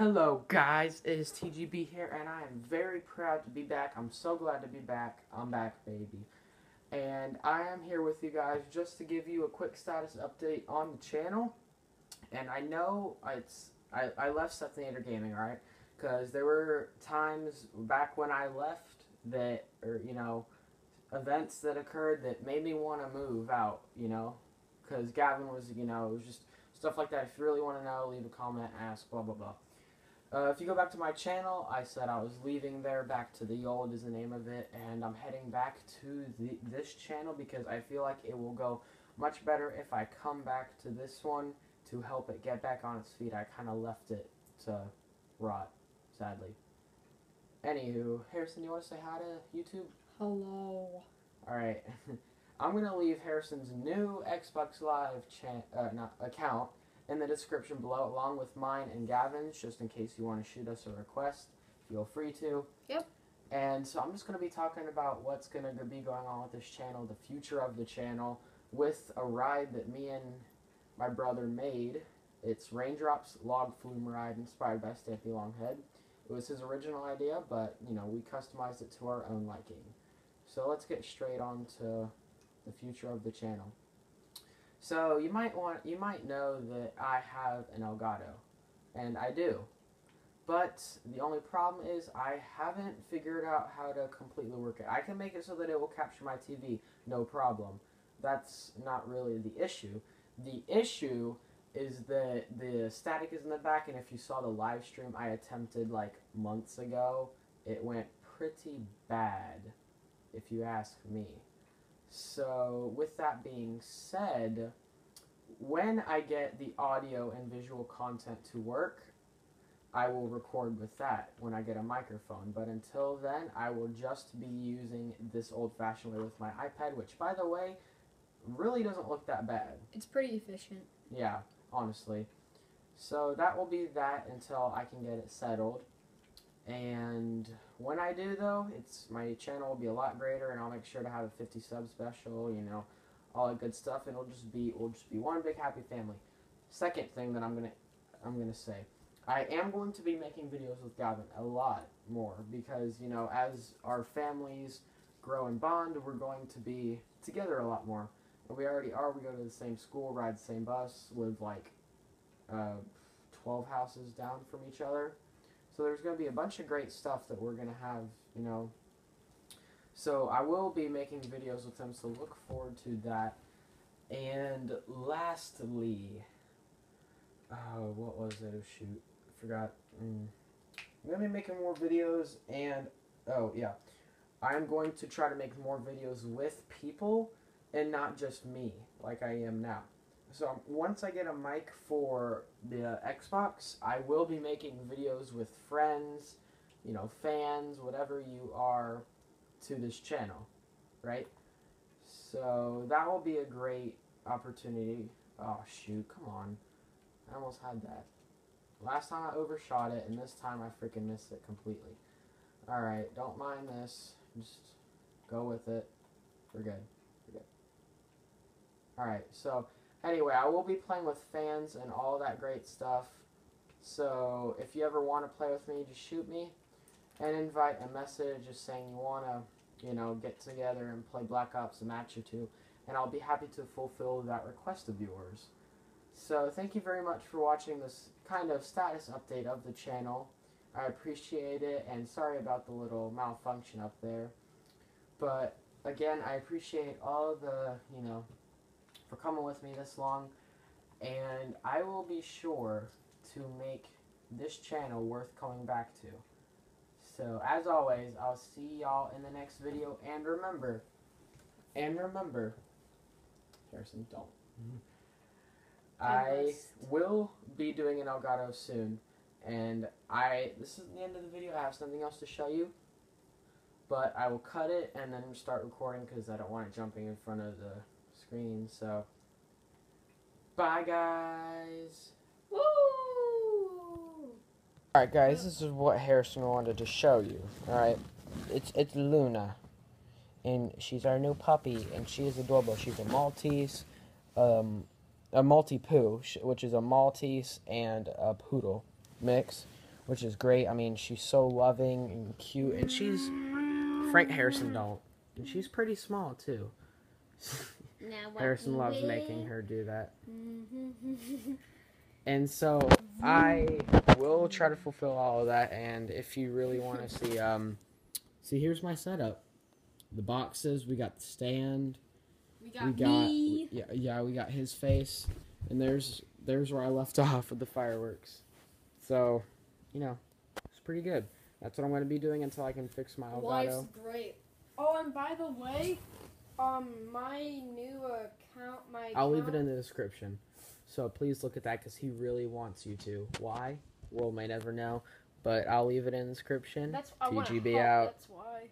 Hello, guys. It is TGB here, and I am very proud to be back. I'm so glad to be back. I'm back, baby. And I am here with you guys just to give you a quick status update on the channel. And I know it's I, I left Stephanator Gaming, right? Because there were times back when I left that, or, you know, events that occurred that made me want to move out, you know? Because Gavin was, you know, it was just stuff like that. If you really want to know, leave a comment, ask, blah, blah, blah. Uh, if you go back to my channel, I said I was leaving there, back to the old is the name of it, and I'm heading back to the, this channel because I feel like it will go much better if I come back to this one to help it get back on its feet. I kind of left it to rot, sadly. Anywho, Harrison, you want to say hi to YouTube? Hello. Alright, I'm going to leave Harrison's new Xbox Live chan- uh, not, account in the description below, along with mine and Gavin's, just in case you want to shoot us a request. Feel free to. Yep. And so I'm just going to be talking about what's going to be going on with this channel, the future of the channel, with a ride that me and my brother made. It's Raindrops Log Flume Ride, inspired by Stampy Longhead. It was his original idea, but, you know, we customized it to our own liking. So let's get straight on to the future of the channel. So you might want you might know that I have an Elgato, and I do. But the only problem is I haven't figured out how to completely work it. I can make it so that it will capture my TV, no problem. That's not really the issue. The issue is that the static is in the back, and if you saw the live stream I attempted like months ago, it went pretty bad, if you ask me. So, with that being said, when I get the audio and visual content to work, I will record with that when I get a microphone. But until then, I will just be using this old fashioned way with my iPad, which, by the way, really doesn't look that bad. It's pretty efficient. Yeah, honestly. So that will be that until I can get it settled. And when I do though, it's my channel will be a lot greater and I'll make sure to have a 50 sub special, you know, all that good stuff and it'll just be it'll just be one big happy family. Second thing that I'm to I'm to say, I am going to be making videos with Gavin a lot more because, you know, as our families grow and bond, we're going to be together a lot more. And we already are. We go to the same school, ride the same bus, live like uh, 12 houses down from each other. So there's going to be a bunch of great stuff that we're going to have, you know. So I will be making videos with them, so look forward to that. And lastly, oh, what was it? Oh, shoot. I forgot. Mm. I'm going to be making more videos, and, oh, yeah. I'm going to try to make more videos with people and not just me, like I am now. So once I get a mic for the Xbox, I will be making videos with friends, you know, fans, whatever you are to this channel, right? So that will be a great opportunity. Oh shoot, come on. I almost had that. Last time I overshot it, and this time I freaking missed it completely. Alright, don't mind this. Just go with it. We're good. We're good. Alright, so anyway, I will be playing with fans and all that great stuff. So if you ever want to play with me, just shoot me and invite a message just saying you want to, you know, get together and play Black Ops a match or two, and I'll be happy to fulfill that request of yours. So thank you very much for watching this kind of status update of the channel. I appreciate it, and sorry about the little malfunction up there. But again, I appreciate all the, you know, for coming with me this long, and I will be sure to make this channel worth coming back to. So, as always, I'll see y'all in the next video, and remember, and remember, Harrison, don't. Mm-hmm. I will be doing an Elgato soon, and I, this is the end of the video, I have something else to show you, but I will cut it and then start recording because I don't want it jumping in front of the screen, so, bye guys! Woo! Alright guys, this is what Harrison wanted to show you, alright? It's, it's Luna, and she's our new puppy, and she is adorable. She's a Maltese, um, a Maltipoo, sh- which is a Maltese and a Poodle mix. which is great. I mean, she's so loving and cute, and she's Frank Harrison don't, and she's pretty small too. Harrison loves making her do that. Mhm. And so I will try to fulfill all of that. And if you really want to see, um, see, here's my setup: the boxes. We got the stand. we got, we got me. yeah, yeah, we got his face, and there's there's where I left off with the fireworks. So, you know, it's pretty good. That's what I'm going to be doing until I can fix my Life's great. Oh, and by the way, um, my new account, my I'll leave it in the description. So please look at that because he really wants you to. Why? World may never know, but I'll leave it in the description. That's I TGB out. That's why.